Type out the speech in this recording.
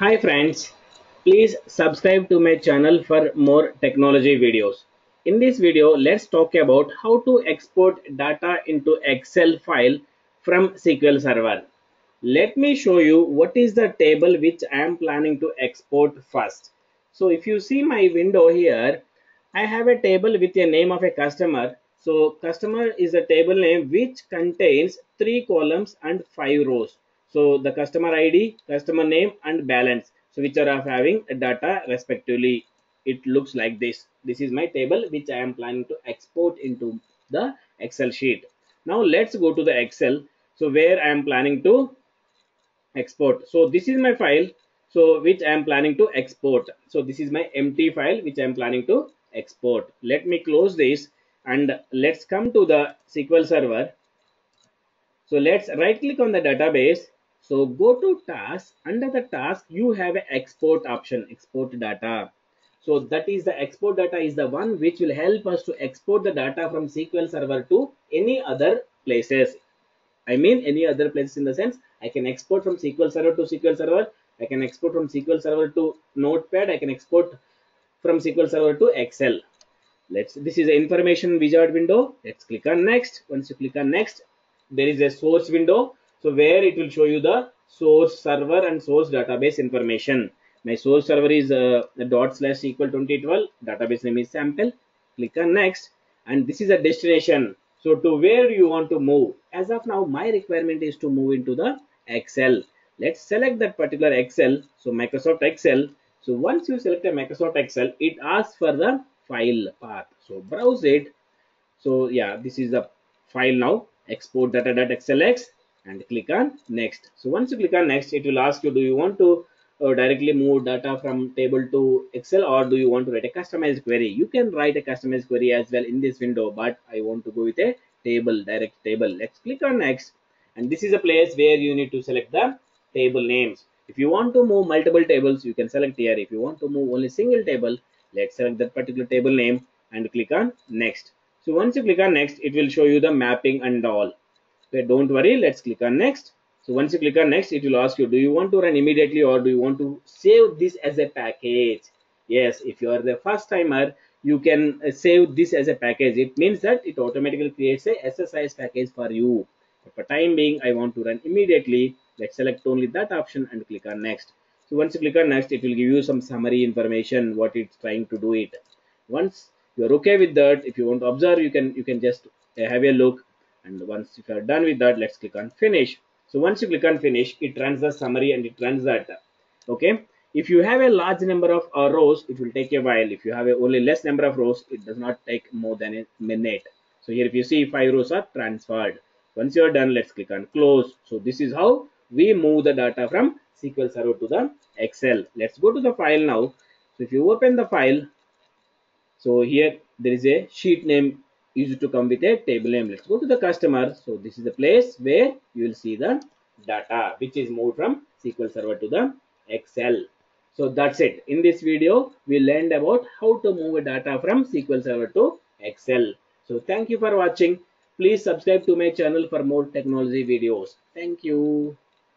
Hi friends, please subscribe to my channel for more technology videos. In this video, let's talk about how to export data into Excel file from SQL Server. Let me show you what is the table which I am planning to export first. So if you see my window here, I have a table with a name of a customer. So customer is a table name which contains three columns and five rows. So the customer ID, customer name and balance. So which are having data respectively. It looks like this. This is my table which I am planning to export into the Excel sheet. Now let's go to the Excel. So where I am planning to export. So this is my file. So which I am planning to export. So this is my empty file which I am planning to export. Let me close this and let's come to the SQL Server. So let's right click on the database so go to task. Under the task, you have an export option, export data. So that is the export data is the one which will help us to export the data from SQL Server to any other places. I mean any other places in the sense I can export from SQL Server to SQL Server. I can export from SQL Server to Notepad. I can export from SQL Server to Excel. Let's. This is the information wizard window. Let's click on next. Once you click on next, there is a source window so where it will show you the source server and source database information. My source server is uh, dot slash SQL 2012. Database name is sample. Click on next. And this is a destination. So to where you want to move. As of now, my requirement is to move into the Excel. Let's select that particular Excel. So Microsoft Excel. So once you select a Microsoft Excel, it asks for the file path. So browse it. So yeah, this is the file now. Export data.xlx and click on next. So once you click on next, it will ask you, do you want to uh, directly move data from table to Excel or do you want to write a customized query? You can write a customized query as well in this window, but I want to go with a table, direct table. Let's click on next. And this is a place where you need to select the table names. If you want to move multiple tables, you can select here. If you want to move only single table, let's select that particular table name and click on next. So once you click on next, it will show you the mapping and all okay don't worry let's click on next. So once you click on next it will ask you do you want to run immediately or do you want to save this as a package? Yes if you are the first timer you can uh, save this as a package. It means that it automatically creates a SSIS package for you. For time being I want to run immediately. Let's select only that option and click on next. So once you click on next it will give you some summary information what it's trying to do it. Once you're okay with that if you want to observe you can you can just uh, have a look and once you are done with that let's click on finish. So once you click on finish it runs the summary and it runs that okay? If you have a large number of uh, rows it will take a while. If you have a only less number of rows it does not take more than a minute. So here if you see five rows are transferred. Once you are done let's click on close. So this is how we move the data from SQL Server to the Excel. Let's go to the file now. So if you open the file so here there is a sheet name used to come with a table name. Let's go to the customer. So this is the place where you will see the data which is moved from SQL Server to the Excel. So that's it. In this video, we learned about how to move data from SQL Server to Excel. So thank you for watching. Please subscribe to my channel for more technology videos. Thank you.